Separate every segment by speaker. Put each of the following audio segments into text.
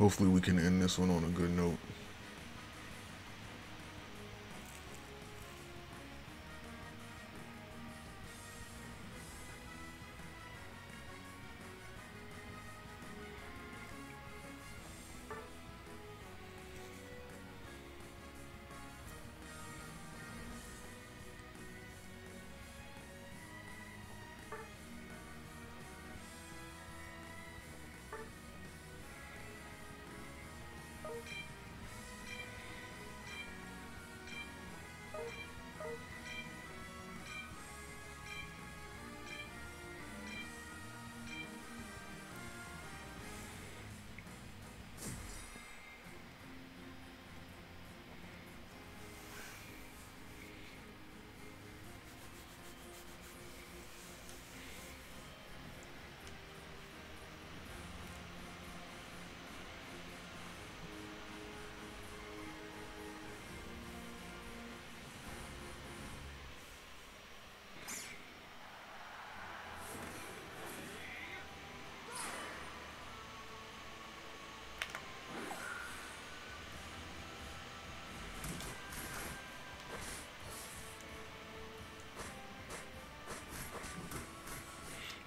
Speaker 1: Hopefully we can end this one on a good note.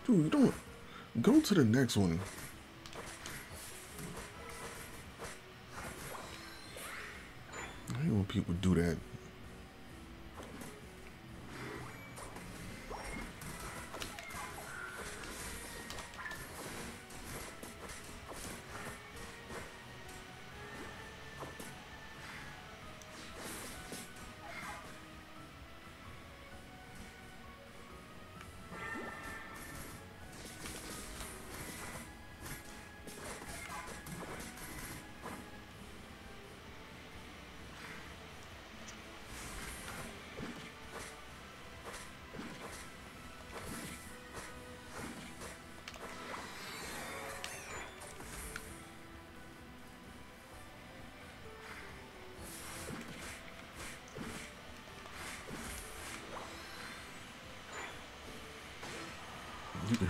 Speaker 1: Dude, don't go to the next one. I hate when people do that.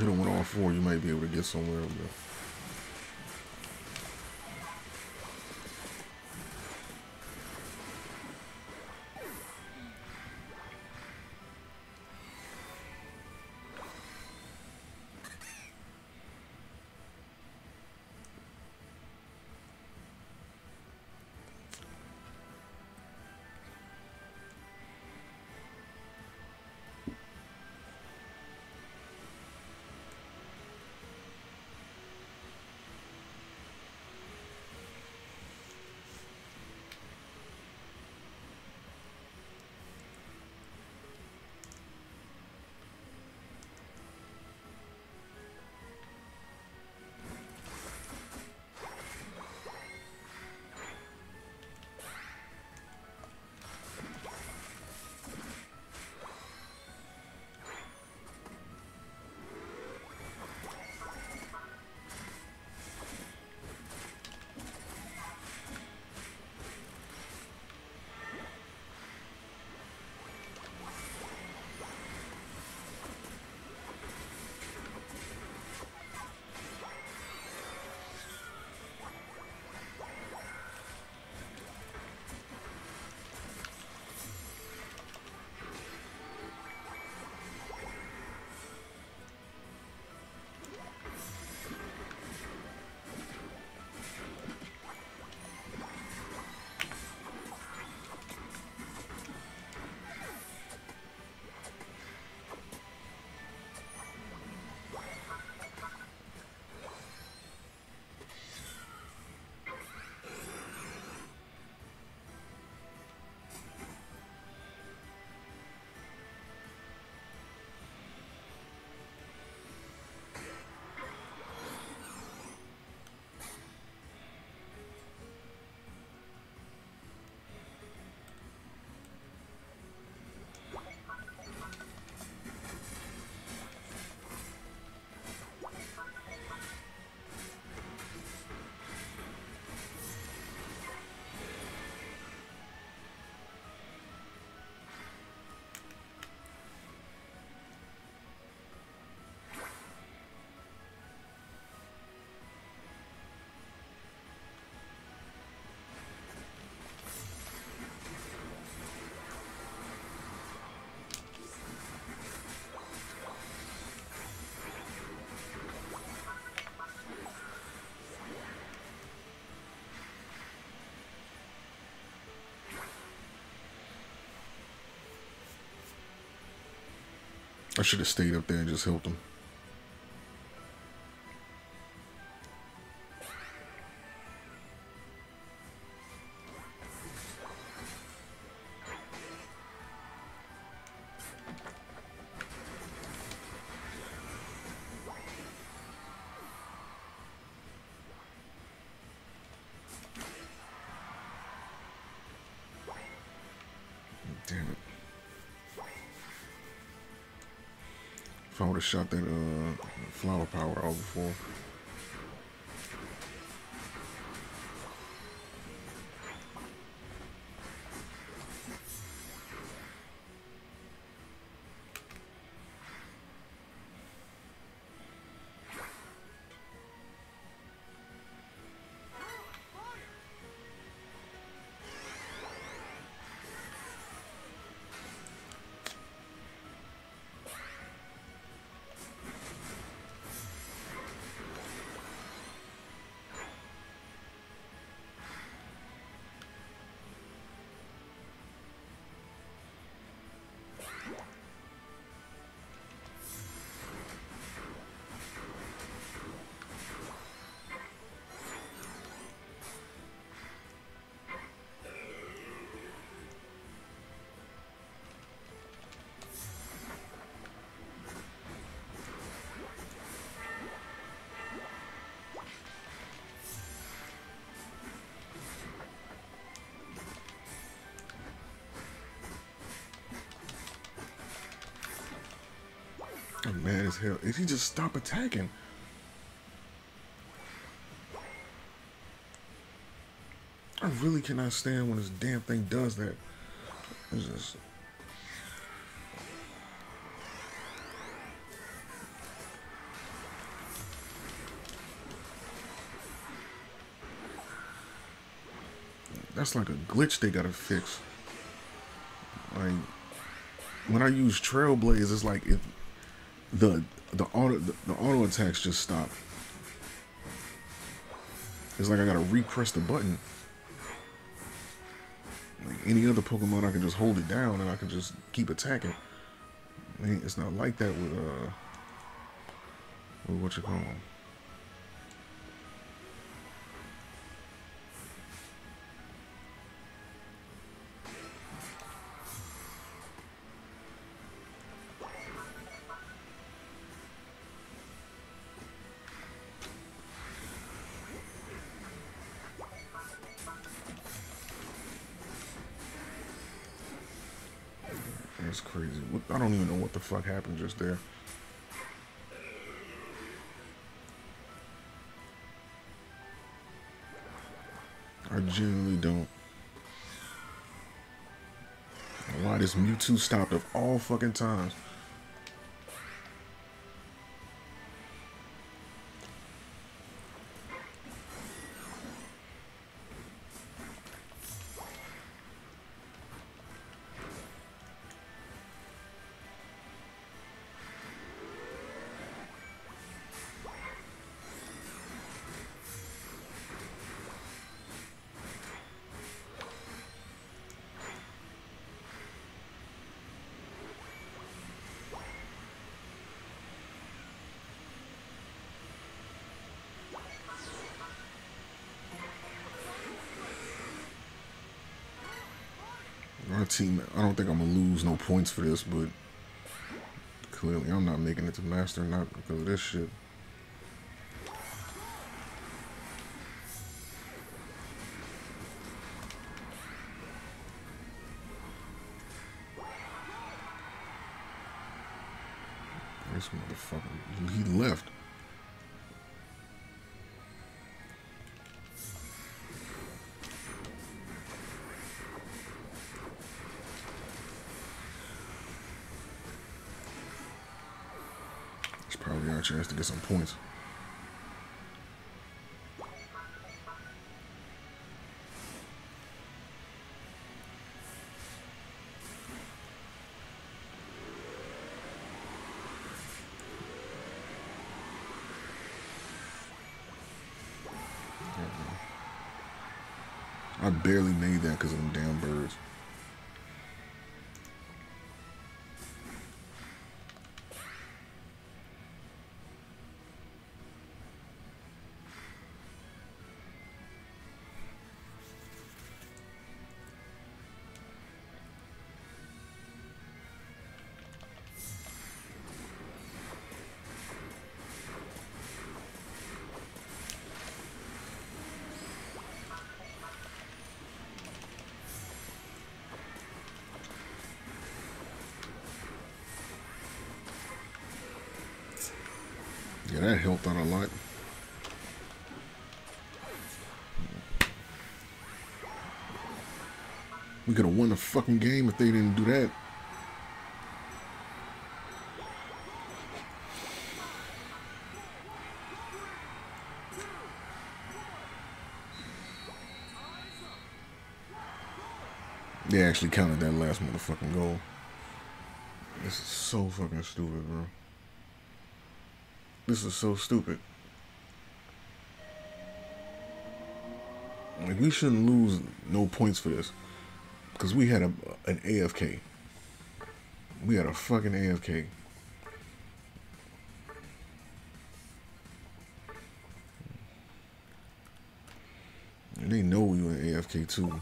Speaker 1: Hit them with all four, you might be able to get somewhere. But I should have stayed up there and just helped him. Damn it. If I would have shot that uh, flower power out before. I'm mad as hell. If he just stop attacking. I really cannot stand when this damn thing does that. It's just That's like a glitch they gotta fix. Like when I use Trailblaze, it's like if the the auto the, the auto attacks just stop. It's like I gotta repress the button. Like any other Pokemon, I can just hold it down and I can just keep attacking. It's not like that with uh, with what you call them. That's crazy. I don't even know what the fuck happened just there. I genuinely don't. Why this Mewtwo stopped of all fucking times? Our team, I don't think I'm gonna lose no points for this, but clearly I'm not making it to master, not because of this shit. This motherfucker, he left. Chance to get some points. I barely made that because of them damn birds. That helped out a lot. We could have won the fucking game if they didn't do that. They actually counted that last motherfucking goal. This is so fucking stupid, bro. This is so stupid. Like we shouldn't lose no points for this, because we had a an AFK. We had a fucking AFK. And they know we were AFK too.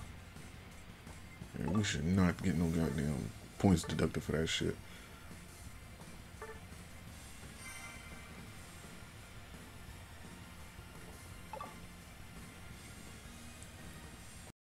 Speaker 1: And we should not get no goddamn points deducted for that shit.